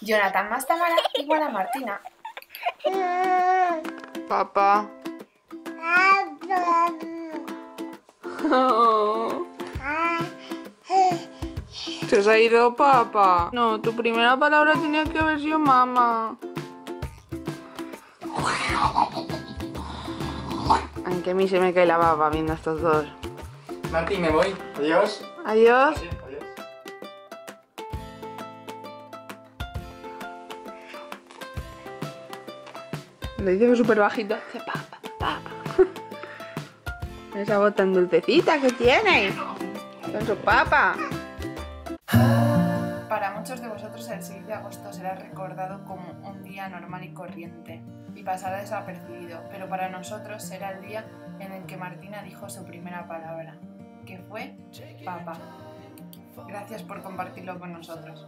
Jonathan más Tamara igual a Martina. Papá. Se os ha ido papá. No, tu primera palabra tenía que haber sido mamá. Aunque a mí se me cae la baba viendo a estos dos. Martín, me voy. Adiós. Adiós. Adiós. Le dice súper bajito. Esa voz tan dulcecita que tiene. Con su papa. Para muchos de vosotros el 6 de agosto será recordado como un día normal y corriente y pasará desapercibido, pero para nosotros será el día en el que Martina dijo su primera palabra, que fue papá. Gracias por compartirlo con nosotros.